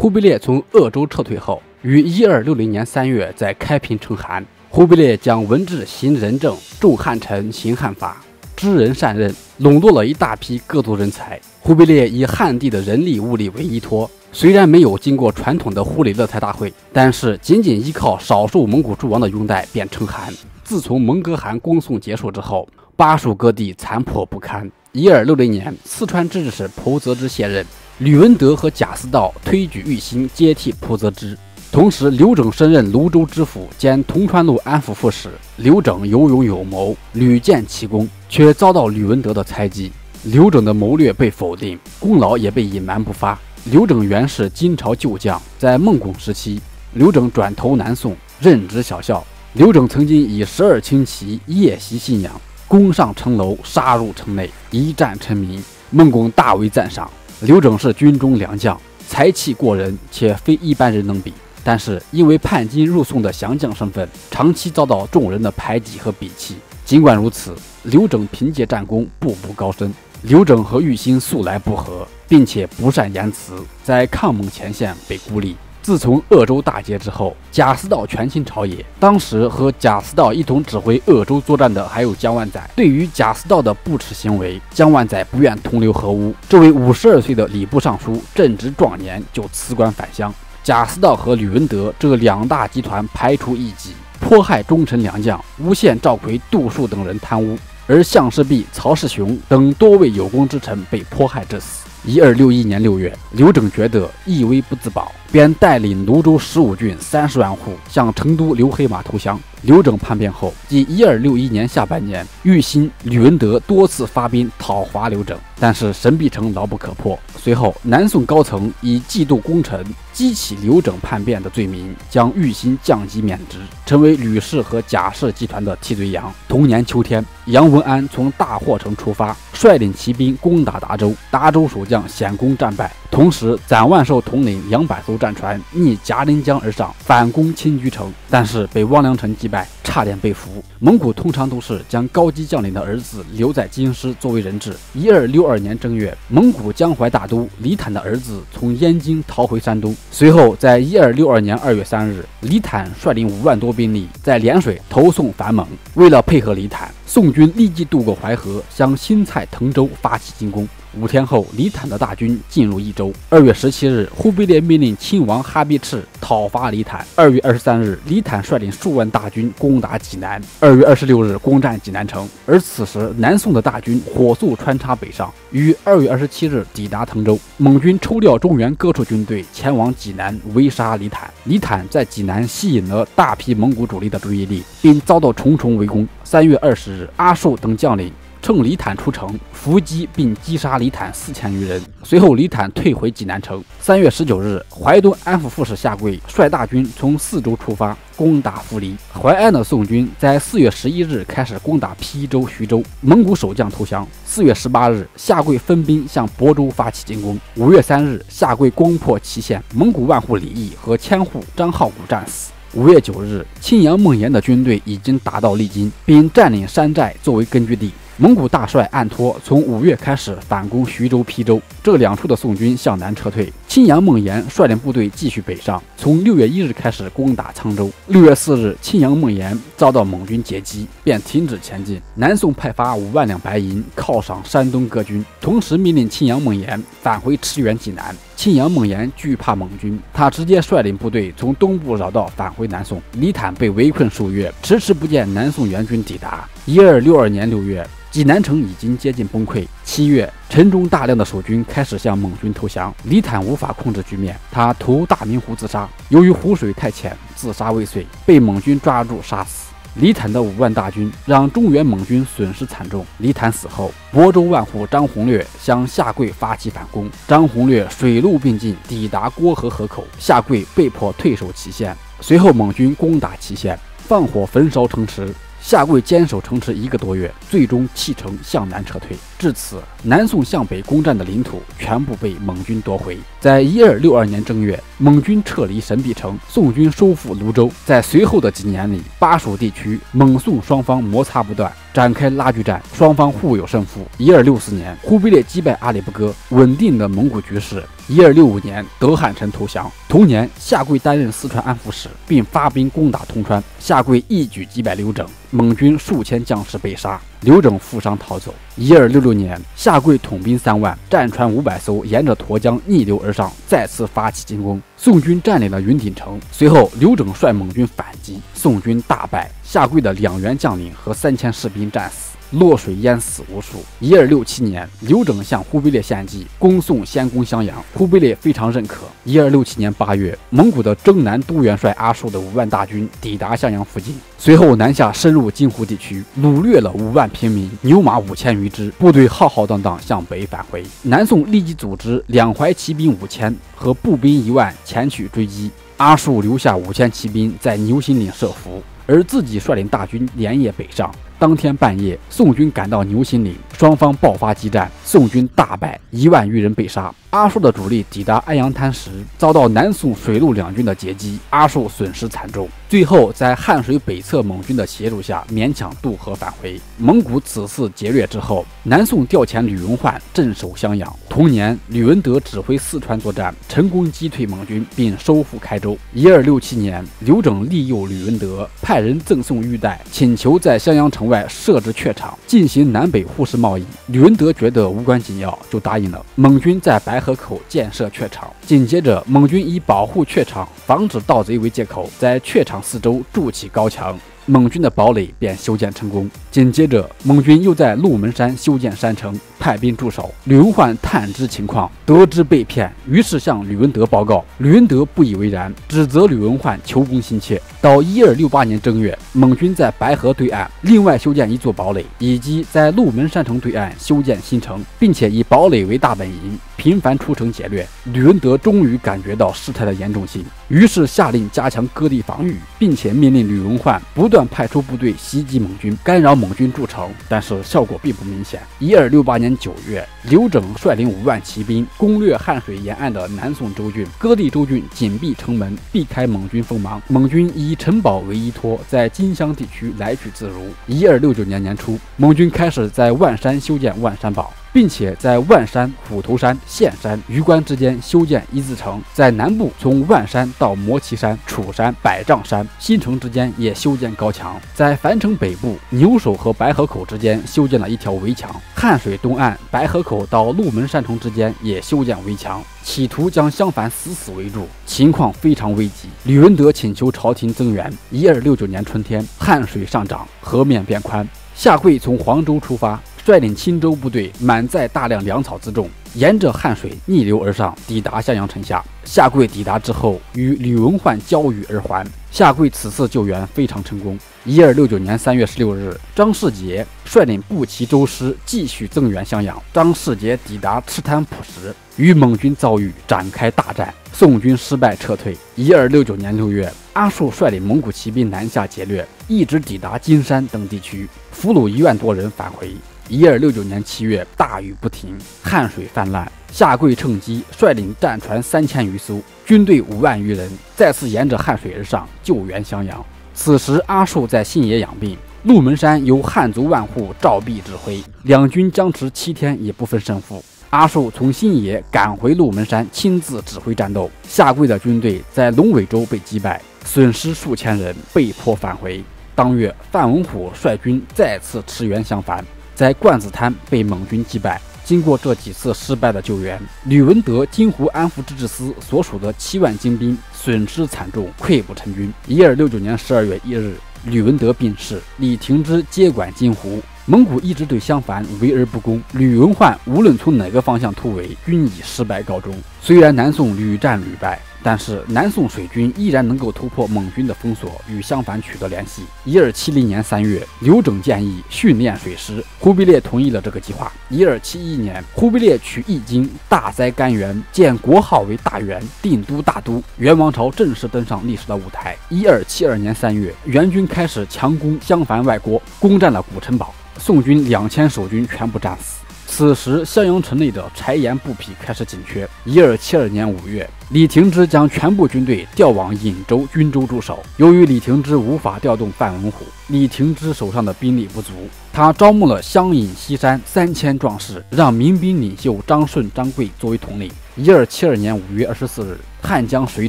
忽必烈从鄂州撤退后，于一二六零年三月在开平称汗。忽必烈将文治行仁政，重汉臣，行汉法，知人善任，笼络了一大批各族人才。忽必烈以汉地的人力物力为依托，虽然没有经过传统的忽里勒台大会，但是仅仅依靠少数蒙古诸王的拥戴便称汗。自从蒙哥汗攻宋结束之后，巴蜀各地残破不堪。一二六零年，四川知事蒲泽之卸任。吕文德和贾似道推举玉兴接替蒲泽之，同时刘整升任泸州知府兼铜川路安抚副使。刘整有勇有谋，屡建奇功，却遭到吕文德的猜忌。刘整的谋略被否定，功劳也被隐瞒不发。刘整原是金朝旧将，在孟拱时期，刘整转投南宋，任职小校。刘整曾经以十二轻骑夜袭信阳，攻上城楼，杀入城内，一战成名。孟拱大为赞赏。刘整是军中良将，才气过人，且非一般人能比。但是因为叛金入宋的降将身份，长期遭到众人的排挤和鄙弃。尽管如此，刘整凭借战功步步高升。刘整和玉兴素来不和，并且不善言辞，在抗蒙前线被孤立。自从鄂州大捷之后，贾似道权倾朝野。当时和贾似道一同指挥鄂州作战的还有江万载。对于贾似道的不耻行为，江万载不愿同流合污。这位五十二岁的礼部尚书正值壮年就辞官返乡。贾似道和吕文德这两大集团排除异己，迫害忠臣良将，诬陷赵奎、杜数等人贪污，而项世弼、曹世雄等多位有功之臣被迫害致死。一二六一年六月，刘整觉得一危不自保，便带领泸州十五郡三十万户向成都刘黑马投降。刘整叛变后，即一二六一年下半年，玉兴、吕文德多次发兵讨伐刘整，但是神臂城牢不可破。随后，南宋高层以嫉妒功臣、激起刘整叛变的罪名，将玉兴降级免职，成为吕氏和贾氏集团的替罪羊。同年秋天，杨文安从大霍城出发，率领骑兵攻打达州，达州守将显功战败。同时，攒万寿统领两百艘战船逆夹陵江而上，反攻青居城，但是被汪良臣击败，差点被俘。蒙古通常都是将高级将领的儿子留在京师作为人质。一二六二年正月，蒙古江淮大都李坦的儿子从燕京逃回山东。随后，在一二六二年二月三日，李坦率领五万多兵力在涟水投送反蒙。为了配合李坦，宋军立即渡过淮河，向新蔡滕州发起进攻。五天后，李坦的大军进入益州。二月十七日，忽必烈命令亲王哈必赤讨伐李坦。二月二十三日，李坦率领数万大军攻打济南。二月二十六日，攻占济南城。而此时，南宋的大军火速穿插北上，于二月二十七日抵达滕州。蒙军抽调中原各处军队前往济南围杀李坦。李坦在济南吸引了大批蒙古主力的注意力，并遭到重重围攻。三月二十日，阿术等将领。趁李坦出城伏击并击杀李坦四千余人，随后李坦退回济南城。三月十九日，淮东安抚副使夏贵率大军从四州出发攻打扶离。淮安的宋军在四月十一日开始攻打邳州、徐州，蒙古守将投降。四月十八日，夏贵分兵向亳州发起进攻。五月三日，夏贵攻破祁县，蒙古万户李毅和千户张浩古战死。五月九日，青阳孟延的军队已经达到利津，并占领山寨作为根据地。蒙古大帅按托从五月开始反攻徐州、邳州，这两处的宋军向南撤退。青阳孟延率领部队继续北上，从六月一日开始攻打沧州。六月四日，青阳孟延遭到蒙军截击，便停止前进。南宋派发五万两白银犒赏山东各军，同时命令青阳孟延返回驰援济南。青阳孟延惧怕蒙军，他直接率领部队从东部绕道返回南宋。李坦被围困数月，迟迟不见南宋援军抵达。一二六二年六月。济南城已经接近崩溃。七月，城中大量的守军开始向蒙军投降。李坦无法控制局面，他投大明湖自杀。由于湖水太浅，自杀未遂，被蒙军抓住杀死。李坦的五万大军让中原蒙军损失惨重。李坦死后，亳州万户张宏略向下跪发起反攻。张宏略水陆并进，抵达郭河河口，下跪被迫退守祁县。随后，蒙军攻打祁县，放火焚烧城池。下跪坚守城池一个多月，最终弃城向南撤退。至此，南宋向北攻占的领土全部被蒙军夺回。在一二六二年正月，蒙军撤离神臂城，宋军收复泸州。在随后的几年里，巴蜀地区蒙宋双方摩擦不断，展开拉锯战，双方互有胜负。一二六四年，忽必烈击败阿里不哥，稳定了蒙古局势。一二六五年，德罕城投降。同年，下跪担任四川安抚使，并发兵攻打通川。下跪一举击败刘整，蒙军数千将士被杀，刘整负伤逃走。一二六六年，下跪统兵三万，战船五百艘，沿着沱江逆流而上，再次发起进攻。宋军占领了云顶城。随后，刘整率蒙军反击，宋军大败，下跪的两员将领和三千士兵战死。落水淹死无数。一二六七年，刘整向忽必烈献计，攻宋先攻襄阳，忽必烈非常认可。一二六七年八月，蒙古的征南都元帅阿术的五万大军抵达襄阳附近，随后南下深入金湖地区，掳掠了五万平民，牛马五千余只，部队浩浩荡荡向北返回。南宋立即组织两淮骑兵五千和步兵一万前去追击，阿术留下五千骑兵在牛心岭设伏，而自己率领大军连夜北上。当天半夜，宋军赶到牛心岭，双方爆发激战，宋军大败，一万余人被杀。阿术的主力抵达安阳滩时，遭到南宋水陆两军的截击，阿术损失惨重。最后在汉水北侧蒙军的协助下，勉强渡河返回。蒙古此次劫掠之后，南宋调遣吕文焕镇守襄阳。同年，吕文德指挥四川作战，成功击退蒙军，并收复开州。一二六七年，刘整利诱吕文德，派人赠送玉带，请求在襄阳城外设置榷场，进行南北互市贸易。吕文德觉得无关紧要，就答应了。蒙军在白河口建设榷场，紧接着蒙军以保护榷场、防止盗贼为借口，在榷场四周筑起高墙。蒙军的堡垒便修建成功。紧接着，蒙军又在鹿门山修建山城，派兵驻守。吕文焕探知情况，得知被骗，于是向吕文德报告。吕文德不以为然，指责吕文焕求功心切。到一二六八年正月，蒙军在白河对岸另外修建一座堡垒，以及在鹿门山城对岸修建新城，并且以堡垒为大本营，频繁出城劫掠。吕文德终于感觉到事态的严重性，于是下令加强各地防御，并且命令吕文焕不断。派出部队袭击蒙军，干扰蒙军筑城，但是效果并不明显。一二六八年九月，刘整率领五万骑兵攻略汉水沿岸的南宋州郡，各地州郡紧闭城门，避开蒙军锋芒。蒙军以城堡为依托，在金乡地区来去自如。一二六九年年初，蒙军开始在万山修建万山堡。并且在万山、虎头山、县山、榆关之间修建一字城，在南部从万山到摩旗山、楚山、百丈山新城之间也修建高墙，在樊城北部牛首和白河口之间修建了一条围墙，汉水东岸白河口到鹿门山城之间也修建围墙，企图将襄樊死死围住，情况非常危急。吕文德请求朝廷增援。一二六九年春天，汉水上涨，河面变宽，夏贵从黄州出发。率领青州部队满载大量粮草辎重，沿着汉水逆流而上，抵达襄阳城下。下跪抵达之后，与吕文焕交遇而还。下跪此次救援非常成功。一二六九年三月十六日，张世杰率领步骑周师继续增援襄阳。张世杰抵达赤滩浦时，与蒙军遭遇，展开大战，宋军失败撤退。一二六九年六月，阿术率领蒙古骑兵南下劫掠，一直抵达金山等地区，俘虏一万多人返回。一二六九年七月，大雨不停，汉水泛滥。夏贵趁机率领战船三千余艘，军队五万余人，再次沿着汉水而上，救援襄阳。此时，阿术在信野养病，鹿门山由汉族万户赵壁指挥，两军僵持七天也不分胜负。阿术从信野赶回鹿门山，亲自指挥战斗。夏贵的军队在龙尾洲被击败，损失数千人，被迫返回。当月，范文虎率军再次驰援襄樊。在灌子滩被蒙军击败。经过这几次失败的救援，吕文德金湖安抚制置司所属的七万精兵损失惨重，溃不成军。一二六九年十二月一日，吕文德病逝，李廷芝接管金湖。蒙古一直对襄樊围而不攻，吕文焕无论从哪个方向突围，均以失败告终。虽然南宋屡战屡败。但是南宋水军依然能够突破蒙军的封锁，与襄樊取得联系。一二七零年三月，刘整建议训练水师，忽必烈同意了这个计划。一二七一年，忽必烈取易经大哉干元，建国号为大元，定都大都，元王朝正式登上历史的舞台。一二七二年三月，元军开始强攻襄樊外郭，攻占了古城堡，宋军两千守军全部战死。此时襄阳城内的柴盐布匹开始紧缺。一二七二年五月，李廷芝将全部军队调往颍州、均州驻守。由于李廷芝无法调动范文虎，李廷芝手上的兵力不足，他招募了湘颍西山三千壮士，让民兵领袖张顺、张贵作为统领。一二七二年五月二十四日。汉江水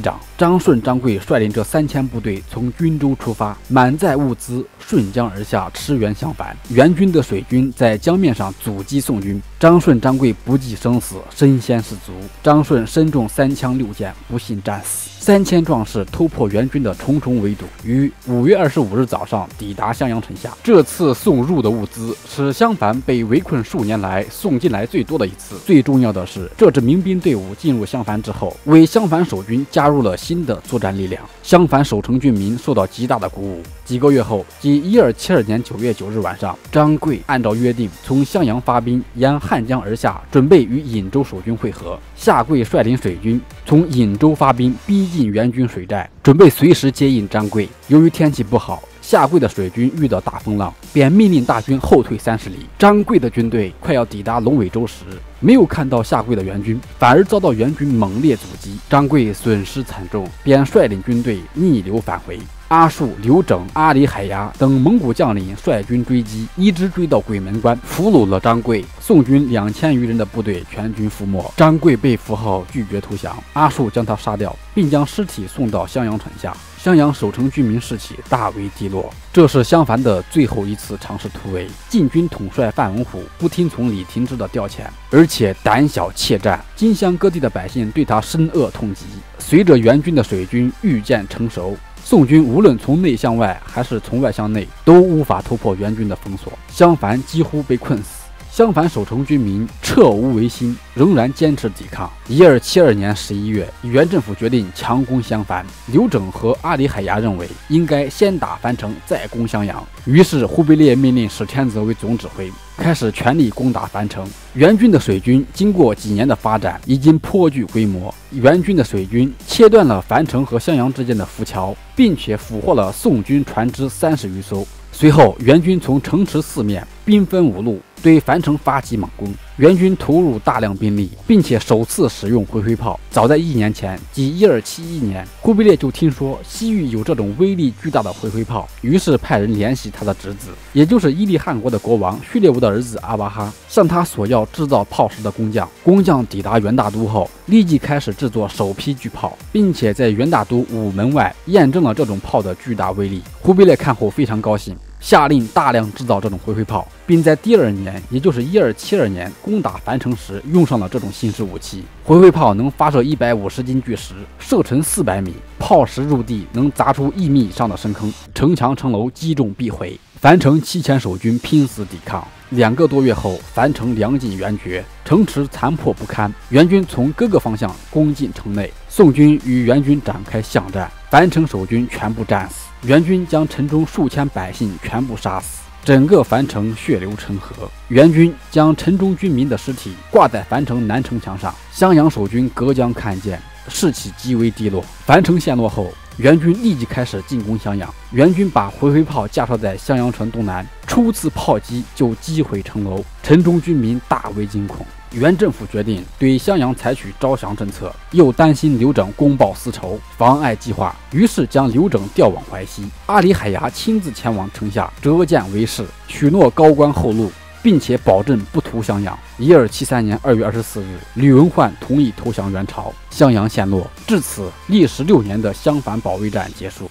涨，张顺、张贵率领这三千部队从均州出发，满载物资顺江而下，驰援襄樊。援军的水军在江面上阻击宋军，张顺、张贵不计生死，身先士卒。张顺身中三枪六箭，不幸战死。三千壮士突破援军的重重围堵，于五月二十五日早上抵达襄阳城下。这次送入的物资是襄樊被围困数年来送进来最多的一次。最重要的是，这支民兵队伍进入襄樊之后，为襄樊守军加入了新的作战力量。襄樊守城军民受到极大的鼓舞。几个月后，即一二七二年九月九日晚上，张贵按照约定从襄阳发兵，沿汉江而下，准备与颍州守军会合。夏贵率领水军从颍州发兵，逼近援军水寨，准备随时接应张贵。由于天气不好，夏贵的水军遇到大风浪，便命令大军后退三十里。张贵的军队快要抵达龙尾洲时，没有看到下跪的援军，反而遭到援军猛烈阻击。张贵损失惨重，便率领军队逆流返回。阿术、刘整、阿里海牙等蒙古将领率军追击，一直追到鬼门关，俘虏了张贵。宋军两千余人的部队全军覆没，张贵被俘后拒绝投降。阿术将他杀掉，并将尸体送到襄阳城下。襄阳守城居民士气大为低落。这是襄樊的最后一次尝试突围。晋军统帅范文虎不听从李廷芝的调遣，而且胆小怯战，荆襄各地的百姓对他深恶痛疾。随着援军的水军愈渐成熟。宋军无论从内向外还是从外向内，都无法突破援军的封锁，襄樊几乎被困死。襄樊守城军民彻无违心，仍然坚持抵抗。一二七二年十一月，元政府决定强攻襄樊。刘整和阿里海牙认为应该先打樊城，再攻襄阳。于是忽必烈命令史天泽为总指挥，开始全力攻打樊城。元军的水军经过几年的发展，已经颇具规模。元军的水军切断了樊城和襄阳之间的浮桥，并且俘获了宋军船只三十余艘。随后，元军从城池四面兵分五路。对樊城发起猛攻，援军投入大量兵力，并且首次使用回回炮。早在一年前，即一二七一年，忽必烈就听说西域有这种威力巨大的回回炮，于是派人联系他的侄子，也就是伊利汗国的国王序列兀的儿子阿巴哈，向他索要制造炮石的工匠。工匠抵达元大都后，立即开始制作首批巨炮，并且在元大都午门外验证了这种炮的巨大威力。忽必烈看后非常高兴。下令大量制造这种回回炮，并在第二年，也就是一二七二年攻打樊城时用上了这种新式武器。回回炮能发射一百五十斤巨石，射程四百米，炮石入地能砸出一米以上的深坑，城墙城楼击中必毁。樊城七千守军拼死抵抗，两个多月后，樊城粮尽援绝，城池残破不堪，援军从各个方向攻进城内，宋军与援军展开巷战，樊城守军全部战死。援军将城中数千百姓全部杀死，整个樊城血流成河。援军将城中军民的尸体挂在樊城南城墙上，襄阳守军隔江看见，士气极为低落。樊城陷落后，援军立即开始进攻襄阳。援军把回回炮架设在襄阳城东南，初次炮击就击毁城楼，城中军民大为惊恐。元政府决定对襄阳采取招降政策，又担心刘整公报私仇，妨碍计划，于是将刘整调往淮西。阿里海牙亲自前往城下折剑为誓，许诺高官厚禄，并且保证不屠襄阳。一二七三年二月二十四日，吕文焕同意投降元朝，襄阳陷落。至此，历时六年的襄樊保卫战结束。